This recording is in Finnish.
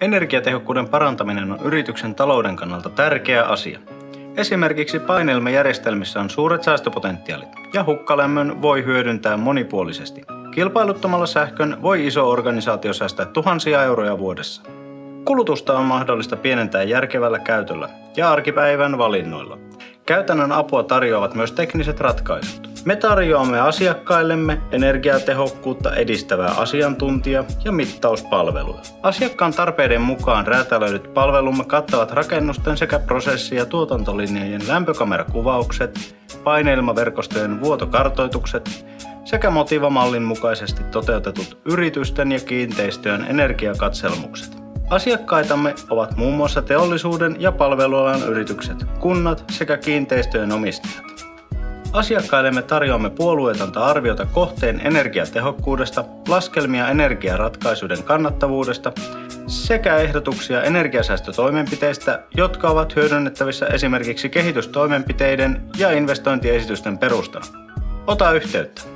Energiatehokkuuden parantaminen on yrityksen talouden kannalta tärkeä asia. Esimerkiksi painelmajärjestelmissä on suuret säästöpotentiaalit ja hukkalämmön voi hyödyntää monipuolisesti. Kilpailuttamalla sähkön voi iso organisaatio säästää tuhansia euroja vuodessa. Kulutusta on mahdollista pienentää järkevällä käytöllä ja arkipäivän valinnoilla. Käytännön apua tarjoavat myös tekniset ratkaisut. Me tarjoamme asiakkaillemme energiatehokkuutta edistävää asiantuntija- ja mittauspalvelua. Asiakkaan tarpeiden mukaan räätälöidyt palvelumme kattavat rakennusten sekä prosessi- ja tuotantolinjojen lämpökamerakuvaukset, paineilmaverkostojen vuotokartoitukset sekä motivamallin mukaisesti toteutetut yritysten ja kiinteistöjen energiakatselmukset. Asiakkaitamme ovat muun muassa teollisuuden ja palvelualan yritykset, kunnat sekä kiinteistöjen omistajat. Asiakkaillemme tarjoamme puolueetonta arviota kohteen energiatehokkuudesta, laskelmia energiaratkaisuiden kannattavuudesta sekä ehdotuksia energiasäästötoimenpiteistä, jotka ovat hyödynnettävissä esimerkiksi kehitystoimenpiteiden ja investointiesitysten perustana. Ota yhteyttä.